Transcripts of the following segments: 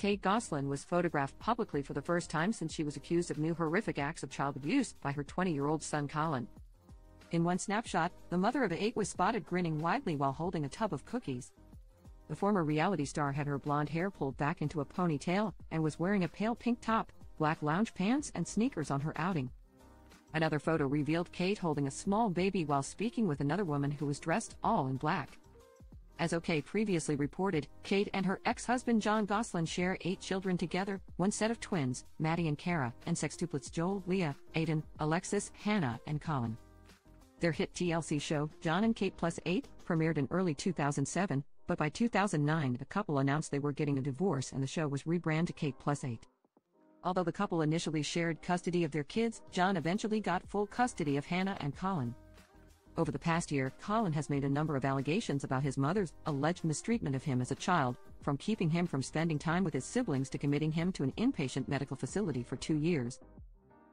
Kate Gosselin was photographed publicly for the first time since she was accused of new horrific acts of child abuse by her 20 year old son Collin. In one snapshot, the mother of eight was spotted grinning widely while holding a tub of cookies. The former reality star had her blonde hair pulled back into a ponytail and was wearing a pale pink top, black lounge pants, and sneakers on her outing. Another photo revealed Kate holding a small baby while speaking with another woman who was dressed all in black. As OK previously reported, Kate and her ex husband Jon Gosselin share eight children together one set of twins, Mady and Cara, and sextuplets Joel, Leah, Aaden, Alexis, Hannah, and Collin. Their hit TLC show, Jon and Kate Plus 8, premiered in early 2007, but by 2009 the couple announced they were getting a divorce and the show was rebranded to Kate Plus 8. Although the couple initially shared custody of their kids, Jon eventually got full custody of Hannah and Collin. Over the past year, Collin has made a number of allegations about his mother's alleged mistreatment of him as a child, from keeping him from spending time with his siblings to committing him to an inpatient medical facility for two years.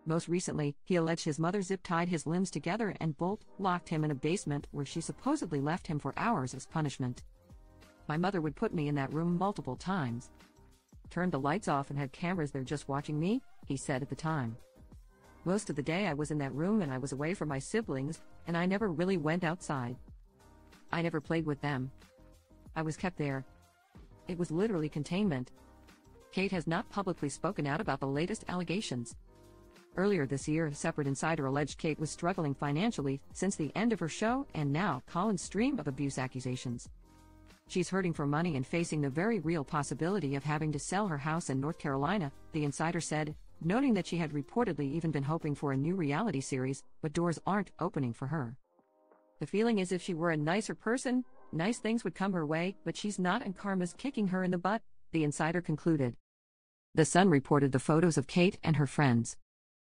Most recently, he alleged his mother zip tied his limbs together and bolt locked him in a basement where she supposedly left him for hours as punishment. My mother would put me in that room multiple times. Turned the lights off and had cameras there just watching me, he said at the time. Most of the day I was in that room and I was away from my siblings, and I never really went outside. I never played with them. I was kept there. It was literally containment. Kate has not publicly spoken out about the latest allegations. Earlier this year, a separate insider alleged Kate was struggling financially since the end of her show and now Collin's stream of abuse accusations. She's hurting for money and facing the very real possibility of having to sell her house in North Carolina, the insider said, noting that she had reportedly even been hoping for a new reality series, but doors aren't opening for her. The feeling is if she were a nicer person, nice things would come her way, but she's not and karma's kicking her in the butt, the insider concluded. The Sun reported the photos of Kate and her friends.